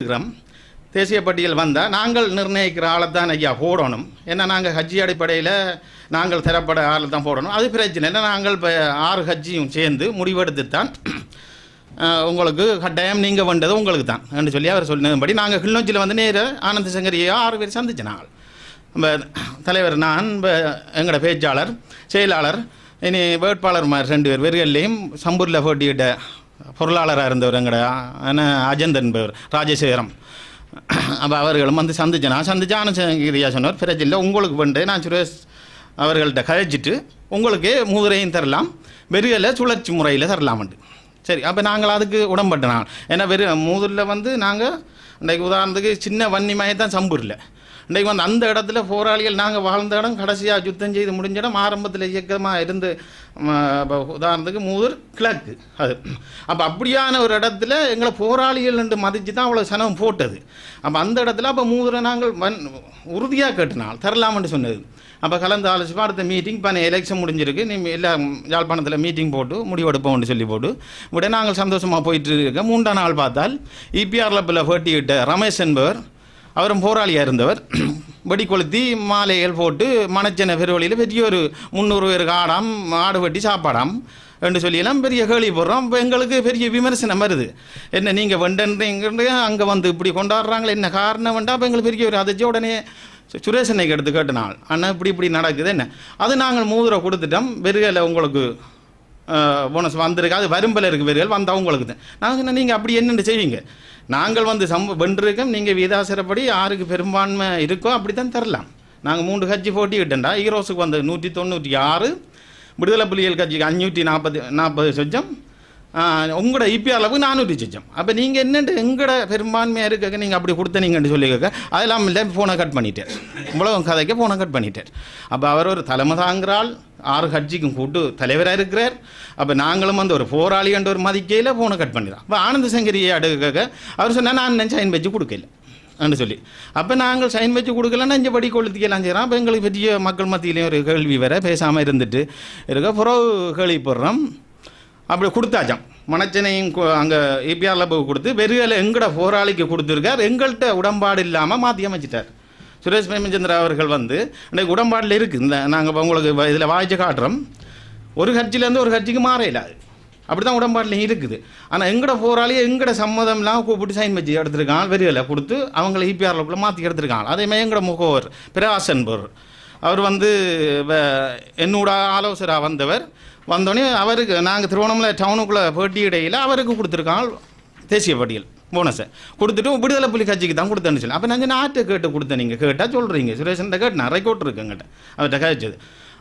இருக்கிறோம் தேசிய பட்டியல் வந்தால் நாங்கள் நிர்ணயிக்கிற ஆளை தான் ஐயா போடணும். ஏன்னா நாங்கள் ஹஜ்ஜி அடிப்படையில் நாங்கள் தரப்பட ஆளை தான் போடணும். அது பிரச்சனை இல்லை. நாங்கள் இப்போ ஆறு ஹஜ்ஜியும் சேர்ந்து முடிவெடுத்து தான் உங்களுக்கு கட்டாயம் நீங்கள் வந்தது உங்களுக்கு தான் என்று சொல்லி அவர் சொன்னபடி நாங்கள் கிளிநொச்சியில் வந்து நேர ஆனந்த சங்கரியை ஆறு பேர் சந்திச்சு நாங்கள் நம்ம தலைவர் நான் இப்போ எங்களோட பேச்சாளர் செயலாளர் இனி வேட்பாளர் ரெண்டு பேர் வெறுகல்லையும் சம்பூரில் போட்டியிட்ட பொருளாளராக இருந்தவர் எங்கட அஜந்த் என்பவர் ராஜசேகரம். அப்போ அவர்களும் வந்து சந்திச்சேன் நான் சந்திச்சு ஆனந்தகிரியா சொன்னார் பிரச்சனை இல்லை உங்களுக்கு வந்து நான் சுரேஷ் அவர்கள்ட்ட கழிச்சிட்டு உங்களுக்கு மூதுரையும் தரலாம் வெறியலை சுழற்சி முறையில் தரலாம்ண்டு சரி அப்போ நாங்கள் அதுக்கு உடம்பட்ட ஏன்னா வெறும் மூதூரில் வந்து நாங்கள் இன்றைக்கு உதாரணத்துக்கு சின்ன வன்னிமயம் தான் சம்பூரில் இன்றைக்கு வந்து அந்த இடத்துல போராளிகள் நாங்கள் வாழ்ந்த இடம் கடைசியாக யுத்தம் செய்து முடிஞ்ச இடம் ஆரம்பத்தில் இயக்கமாக இருந்து உதாரணத்துக்கு மூதூர் கிழக்கு அது. அப்போ அப்படியான ஒரு இடத்துல எங்களை போராளிகள் என்று மதித்து தான் அவ்வளோ சனம் போட்டது. அப்போ அந்த இடத்துல அப்போ மூதூரை நாங்கள் வன் உறுதியாக கேட்டினால் தரலாம்னு சொன்னது. அப்போ கலந்து ஆலோசிப்பா அடுத்த மீட்டிங் இப்போ எலெக்ஷன் முடிஞ்சிருக்கு நீ எல்லா யாழ்ப்பாணத்தில் மீட்டிங் போட்டு முடிவெடுப்போம்னு சொல்லி போட்டு உடனே நாங்கள் சந்தோஷமாக போயிட்டு இருக்க மூன்றாம் நாள் பார்த்தால் இபிஆர் லப்பில் போட்டியிட்ட ரமேஷ் என்பவர் அவரும் போராளியாக இருந்தவர். வெடி கொளுத்தி மாலைகள் போட்டு மணச்சனை பெருவழியில் பெரிய ஒரு முந்நூறு பேருக்கு ஆடாம் ஆடு வெட்டி சாப்பாடாம் என்று சொல்லியெல்லாம் பெரிய கேள்வி போடுறோம். இப்போ எங்களுக்கு பெரிய விமர்சனம் வருது. என்ன நீங்கள் வெண்டன்றீங்க அங்கே வந்து இப்படி கொண்டாடுறாங்களே என்ன காரணம் வேண்டாம் அப்போ எங்களுக்கு பெரிய ஒரு அதிர்ச்சி உடனே சு- சுரேஷனைக்கு எடுத்து கேட்ட நாள் ஆனால் இப்படி இப்படி நடக்குது என்ன? அது நாங்கள் மூதுரை கொடுத்துட்டோம். வெறுகலை உங்களுக்கு போனஸ் வந்திருக்கு. அது வரும்பல இருக்கு வெறுகள் வந்தால் உங்களுக்கு தான். நான் சொன்னேன் நீங்கள் அப்படி என்னென்னு செய்வீங்க? நாங்கள் வந்து சம்ப வென்றிருக்கோம் நீங்கள் வீதாசிரப்படி யாருக்கு பெரும்பான்மை இருக்கோ அப்படி தான் தரலாம். நாங்கள் மூன்று கட்சி போட்டிக்கிட்டேன்டா ஈரோஸுக்கு வந்து நூற்றி தொண்ணூற்றி ஆறு விடுதலை புலிகள் கட்சிக்கு அஞ்சூற்றி நாற்பது நாற்பது சொச்சம் உங்களோட இபிஆர் அளவுக்கு நானூற்றி சொச்சம். அப்போ நீங்கள் என்னென்று எங்களோட பெரும்பான்மையாக இருக்க நீங்கள் அப்படி கொடுத்தனீங்கன்னு சொல்லி கேட்க அதெல்லாம் இல்லை ஃபோனை கட் பண்ணிட்டார் இவ்வளோ கதைக்கு ஃபோனை கட் பண்ணிட்டார் அப்போ அவர் ஒரு தலைமை தாங்கிறாள் ஆறு கட்சிக்கும் கூட்டு தலைவராக இருக்கிறார். அப்போ நாங்களும் வந்து ஒரு போராளி என்ற ஒரு மதிக்கையில் ஃபோனை கட் பண்ணிடுறோம். அப்போ ஆனந்த சங்கரியை அடுக்க அவர் சொன்னால் நான் சைன் வச்சு கொடுக்கல என்று சொல்லி. அப்போ நாங்கள் சைன் வச்சு கொடுக்கலன்னா இங்கே படி கொளுத்திக்கலாம் செய்கிறோம் அப்போ எங்களுக்கு பெரிய மக்கள் மத்தியிலையும் ஒரு கேள்வி வர பேசாமல் இருந்துட்டு இருக்க புறவு கேள்விப்படுறோம் அப்படி கொடுத்தாச்சாம். மணச்சனையும் அங்கே இபிஆரில் லபுக்கு கொடுத்து வெறுகலை எங்கட போராளிக்கு கொடுத்துருக்கார் எங்கள்கிட்ட உடன்பாடு இல்லாமல் மாற்றி அமைச்சிட்டார். சுரேஷ் பிரேமச்சந்திரா அவர்கள் வந்து இன்றைக்கு உடன்பாடில் இருக்குது இந்த நாங்கள் உங்களுக்கு இதில் வாய்ச்சி காட்டுறோம். ஒரு கட்சியிலேருந்து ஒரு கட்சிக்கு மாறையில அப்படி தான் உடன்பாட்டில் இருக்குது. ஆனால் எங்கட போராளி எங்கட சம்மதம்லாம் கூப்பிட்டு சைன் வச்சு எடுத்துருக்காங்க வெறியில் கொடுத்து அவங்கள இபிஆரில் லப்பில் மாற்றி எடுத்திருக்காங்க. அதேமாதிரி எங்கட முகவர் பிரகாசன்பர் அவர் வந்து வ- என்னோட ஆலோசராக வந்தவர். வந்தோடனே அவருக்கு நாங்கள் திருவண்ணாமலை டவுனுக்குள்ளே போட்டியிடையில் அவருக்கு கொடுத்துருக்காங்க தேசிய பட்டியல் போனஸை கொடுத்துட்டு விடுதலை புலி கட்சிக்கு தான் கொடுத்தேன்னு சொல்லி. அப்போ நான் ஆட்டை கேட்டு கொடுத்தேன் நீங்கள் கேட்டால் சொல்கிறீங்க சுரேஷன் கேட்டு நிறைய கோட்டு இருக்கு எங்கிட்ட அவர்கிட்ட கழிச்சது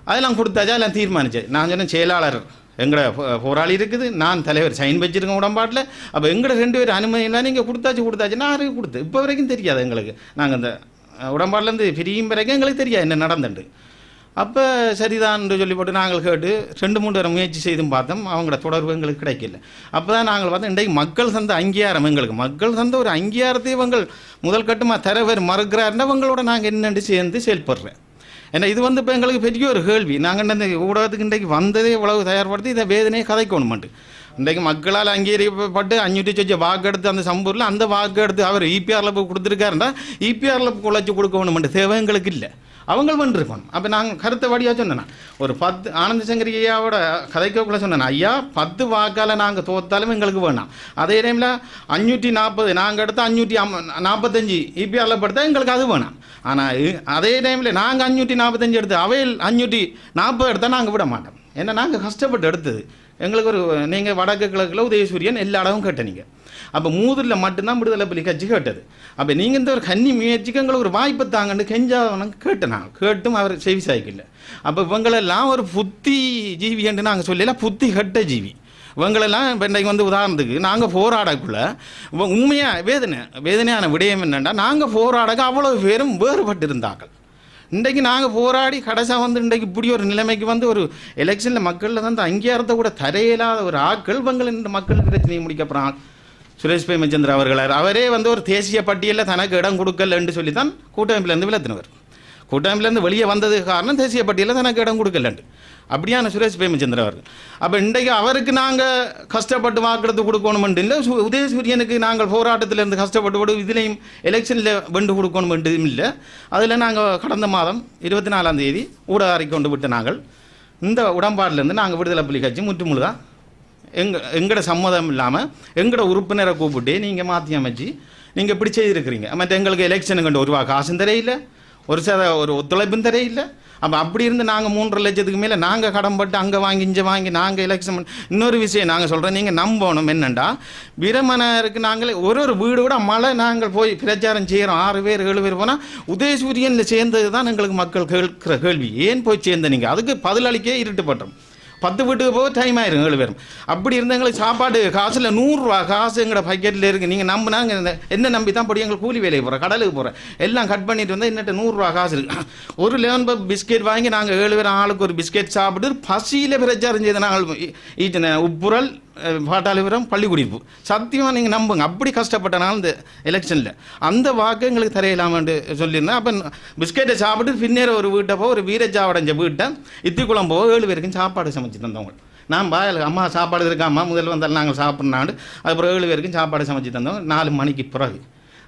அதெல்லாம் கொடுத்தாச்சா எல்லாம் தீர்மானிச்சது நான் சொன்னேன் செயலாளர் எங்களோட போராளி இருக்குது. நான் தலைவர் சைன் வச்சிருக்கேன் உடம்பாட்டில் அப்போ எங்கட ரெண்டு பேர் அனுமதி இல்லை நீங்கள் கொடுத்தாச்சு கொடுத்தாச்சு. நான் யாருக்கு கொடுத்து இப்போ வரைக்கும் தெரியாது எங்களுக்கு. நாங்கள் இந்த உடம்பாட்டிலேருந்து பிரியும் வரைக்கும் எங்களுக்கு தெரியாது. என்ன நடந்துட்டு அப்போ சரிதான்னு சொல்லி போட்டு நாங்கள் கேட்டு ரெண்டு மூணு தடவை முயற்சி செய்தும் பார்த்தோம். அவங்களோட தொடர்பு எங்களுக்கு கிடைக்கல. அப்போ தான் நாங்கள் பார்த்தோம் இன்றைக்கு மக்கள் சந்த அங்கீகாரம் எங்களுக்கு. மக்கள் சந்த ஒரு அங்கீகாரத்தை இவங்கள் முதல் கட்டமாக தரவர் மறுக்கிறாருன்னா அவங்களோட நாங்கள் என்னென்று சேர்ந்து செயல்படுறேன். ஏன்னா இது வந்து இப்போ எங்களுக்கு பெரிய ஒரு கேள்வி. நாங்கள் இந்த ஊடகத்துக்கு இன்றைக்கு வந்ததே உழவு தயார்படுத்தி இதை வேதனையை கதைக்கணுமாண்டு இன்றைக்கு மக்களால் அங்கீகரிக்கப்பட்டு அஞ்சூற்றி சொச்ச வாக்கு எடுத்து அந்த சம்பூரில் அந்த வாக்கு எடுத்து அவர் இபிஆரில் போய் கொடுத்துருக்காருன்னா இபிஆரில் குழைச்சி கொடுக்கணுமெண்டு தேவை எங்களுக்கு இல்லை. அவங்கள் பண்ணிருக்கணும் அப்போ நாங்கள் கருத்தை வழியாக சொன்னேன்? ஒரு பத்து ஆனந்த சங்கரி ஐயாவோட கதைக்கக்குள்ள சொன்னேன்? ஐயா பத்து வாக்கால் நாங்கள் தோத்தாலும் எங்களுக்கு வேணாம். அதே டைமில் அஞ்சூற்றி நாற்பது நாங்கள் எடுத்த அஞ்சூற்றி அம் நாற்பத்தஞ்சு இபிஆரில் படுத்தால் எங்களுக்கு அது வேணாம். ஆனால் அதே டைமில் நாங்கள் அஞ்சூற்றி நாற்பத்தஞ்சு எடுத்து அவையில் அஞ்சூற்றி நாற்பது எடுத்தால் நாங்கள் விட மாட்டோம். ஏன்னா நாங்கள் கஷ்டப்பட்டு எடுத்தது. எங்களுக்கு ஒரு நீங்கள் வடக்கு கிழக்கில் உதயசூரியன் எல்லா இடமும் கேட்ட நீங்கள் அப்போ மூதூரில் மட்டும்தான் விடுதலை புலி கட்சி கேட்டது. அப்போ நீங்கள் இந்த ஒரு கன்னி முயற்சிக்கு எங்களுக்கு ஒரு வாய்ப்பு தாங்கன்னு கெஞ்சாவனங்க கேட்டேன்? நான் கேட்டும் அவர் செவி சாய்க்கல. அப்போ இவங்களெல்லாம் ஒரு புத்தி ஜீவி என்று நாங்கள் சொல்லல புத்தி கெட்ட ஜீவி. இவங்களெல்லாம் இப்போ இன்றைக்கு வந்து உதாரணத்துக்கு நாங்கள் போராடக்குள்ள உண்மையாக வேதனை வேதனையான விடயம் என்னென்னா நாங்கள் போராடக்க அவ்வளோ பேரும் வேறுபட்டிருந்தார்கள். இன்றைக்கு நாங்கள் போராடி கடைசாக வந்து இன்றைக்கு இப்படி ஒரு நிலைமைக்கு வந்து ஒரு எலெக்ஷனில் மக்களில் வந்து அங்கீகாரத்தை கூட தரையில்லாத ஒரு ஆக்கள் பங்கள் இந்த மக்கள் பிரச்சனையை முடிக்கப்படுறான் சுரேஷ் பிரேமச்சந்திர அவர்களார். அவரே வந்து ஒரு தேசிய பட்டியலில் தனக்கு இடம் கொடுக்கலன்னு சொல்லி தான் கூட்டமைப்பிலேருந்து விளத்தினவர் கூட்டமைப்பிலேருந்து வெளியே வந்ததுக்கு காரணம் தேசிய பட்டியலில் தனக்கு இடம் கொடுக்கலண்டு அப்படியான சுரேஷ் பிரேமச்சந்திரன் அவர் அப்போ இன்றைக்கு அவருக்கு நாங்கள் கஷ்டப்பட்டு வாக்கெடுத்து கொடுக்கணுமென்று இல்லை. உதயசூரியனுக்கு நாங்கள் போராட்டத்திலேருந்து கஷ்டப்பட்டு கொடு இதுலேயும் எலெக்ஷனில் வெண்டு கொடுக்கணும் இல்லை. அதில் நாங்கள் கடந்த மாதம் இருபத்தி நாலாம் தேதி ஊடக அறிக்கை கொண்டு விட்டு நாங்கள். இந்த உடன்பாட்டிலேருந்து நாங்கள் விடுதலை புலி கட்சி முற்றுமுழுதாக எங்க எங்களோட சம்மதம் இல்லாமல் எங்களோட உறுப்பினரை கூப்பிட்டு நீங்கள் மாற்றி அமைச்சு நீங்கள் இப்படி செய்திருக்கிறீங்க. மற்ற எங்களுக்கு எலெக்ஷனுக்கு ஒரு ரூபா காசும் தெரியல ஒரு சில ஒரு ஒத்துழைப்பும் தரையில்லை அப்போ அப்படி இருந்து நாங்கள் மூன்றரை லட்சத்துக்கு மேலே நாங்கள் கடன்பட்டு அங்கே வாங்கி இங்கே வாங்கி நாங்கள் எலெக்ஷன் பண்ணி இன்னொரு விஷயம் நாங்கள் சொல்கிறோம் நீங்கள் நம்பணும் என்னண்டா? வீரமனருக்கு நாங்களே ஒரு ஒரு வீடு கூட மழை நாங்கள் போய் பிரச்சாரம் செய்கிறோம் ஆறு பேர் ஏழு பேர் போனால் உதயசூரியனில் சேர்ந்தது தான் எங்களுக்கு மக்கள் கேட்கிற கேள்வி. ஏன் போய் சேர்ந்த நீங்கள் அதுக்கு பதிலளிக்கே இருட்டுப்பட்டோம். பத்து வீட்டுக்கு போக டைம் ஆயிரும் ஏழு பேரும். அப்படி இருந்த எங்களுக்கு சாப்பாடு காசில் நூறுரூவா காசு எங்களோட பக்கெட்டில் இருக்குது நீங்கள் நம்பினாங்க என்ன நம்பி தான் படி? எங்களுக்கு கூலி வேலைக்கு போகிறோம் கடலுக்கு போகிறேன் எல்லாம் கட் பண்ணிட்டு வந்தால் என்னட்ட நூறுரூவா காசு இருக்கு. ஒரு லெவன் பப் பிஸ்கெட் வாங்கி நாங்கள் ஏழு பேர் ஆளுக்கு ஒரு பிஸ்கெட் சாப்பிட்டு பசியில் பிரச்சாரம் செய்த நாங்கள் ஈ- ஈட்டின உப்புரல் பாட்டாளிபுரம் பள்ளிக்குடிப்பு. சத்தியமாக நீங்கள் நம்புங்க. அப்படி கஷ்டப்பட்டனால இந்த எலெக்ஷனில் அந்த வாக்கு எங்களுக்கு தரையிலாமன்ட்டு சொல்லியிருந்தேன். அப்போ பிஸ்கெட்டை சாப்பிட்டு பின்னேற ஒரு வீட்டை போக ஒரு வீரஜாவடைஞ்ச வீட்டை இத்திக்குளம் போக ஏழு பேருக்கும் சாப்பாடு சமைச்சு தந்தவங்க நான் பாயல் அம்மா சாப்பாடு இருக்காம்மா முதல்ல வந்தாலும் நாங்கள் சாப்பிட்னாண்டு அதுக்கப்புறம் ஏழு பேருக்கும் சாப்பாடு சமைச்சு தந்தோம் நாலு மணிக்கு பிறகு.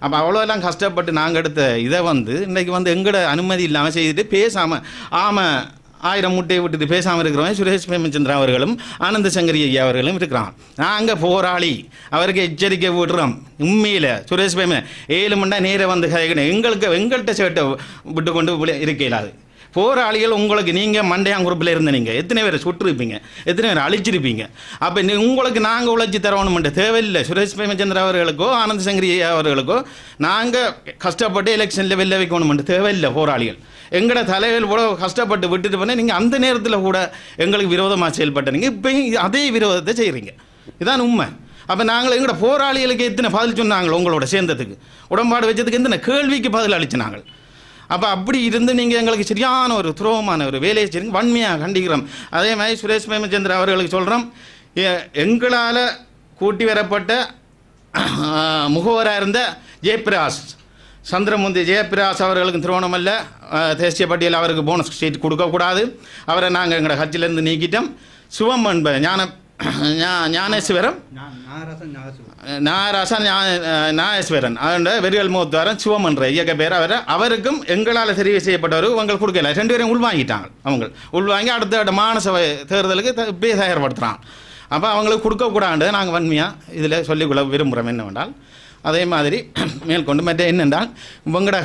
அப்போ அவ்வளோலாம் கஷ்டப்பட்டு நாங்கள் எடுத்த இதை வந்து இன்றைக்கி வந்து எங்களோட அனுமதி இல்லாமல் செய்துட்டு பேசாமல் ஆமாம் ஆயிரம் முட்டையை விட்டுட்டு பேசாமல் இருக்கிறவன் சுரேஷ் பிரேமச்சந்திரன் அவர்களும் ஆனந்த சங்கரி ஐயா அவர்களும் இருக்கிறான். நாங்கள் போராளி அவருக்கு எச்சரிக்கை விடுறோம். உண்மையில் சுரேஷ் பிரேம ஏழு மண்டா நேரம் வந்து எங்களுக்கு எங்கள்கிட்ட சேட்டை விட்டு கொண்டு விளை- இருக்க இயலாது போராளிகள் உங்களுக்கு நீங்கள் மண்டையான் குரூப்பில் இருந்த நீங்கள் எத்தனை பேரை சுட்டிருப்பீங்க எத்தனை பேர் அழிச்சிருப்பீங்க? அப்போ நீ உங்களுக்கு நாங்கள் உழைச்சி தரணுமென்ற தேவையில்லை. சுரேஷ் பிரேமச்சந்திர அவர்களுக்கோ ஆனந்த் சங்கரி அவர்களுக்கோ நாங்கள் கஷ்டப்பட்டு எலெக்ஷனில் வெளில வைக்கணுமென்ற தேவையில்லை போராளிகள். எங்களோட தலைவர் கூட கஷ்டப்பட்டு விட்டுட்டு போனால் நீங்கள் அந்த நேரத்தில் கூட எங்களுக்கு விரோதமாக செயல்பட்டீங்க இப்போயும் அதே விரோதத்தை செய்கிறீங்க இதான் உண்மை. அப்போ நாங்கள் எங்களோட போராளிகளுக்கு எத்தனை பதில் சொன்னாங்களோ உங்களோட சேர்ந்ததுக்கு? உடன்பாடு வச்சதுக்கு எத்தனை கேள்விக்கு பதில் அளிச்சு நாங்கள்? அப்போ அப்படி இருந்து நீங்கள் எங்களுக்கு சரியான ஒரு துரோகமான ஒரு வேலையை செய்யுங்க. வன்மையாக கண்டிக்கிறோம். அதே மாதிரி சுரேஷ் பிரேமச்சந்திர அவர்களுக்கு சொல்கிறோம் எங்களால் கூட்டி வரப்பட்ட முகவராக இருந்த ஜெயபிரகாஷ் சந்திரமுந்தி ஜெயபிராஸ் அவர்களுக்கு திருவோணமல்ல தேசிய பட்டியல் அவருக்கு போனஸ் சீட் கொடுக்கக்கூடாது. அவரை நாங்கள் எங்களோட கட்சியிலேருந்து நீக்கிட்டோம். சிவம் என்ப ஞான ஞானேஸ்வரம்? நாராசன் நாகேஸ்வரன் அதோட வெறியல் மூத்தாரன் சிவமன்ற இயக்க பேர் அவர் அவருக்கும் எங்களால் தெரிவு செய்யப்பட்டவர் உங்கள் கொடுக்கல. ரெண்டு பேரும் உள்வாங்கிட்டாங்க அவங்க. உள்வாங்கி அடுத்த மாநசபை தேர்தலுக்கு இப்பயே தயார்படுத்துகிறான் அப்போ அவங்களுக்கு கொடுக்கக்கூடாது நாங்கள் வன்மையாக இதில் சொல்லிக்கொள்ள விரும்புகிறோம் என்னவென்றால் அதே மாதிரி மேற்கொண்டு மற்ற என்னென்றால் உங்களோட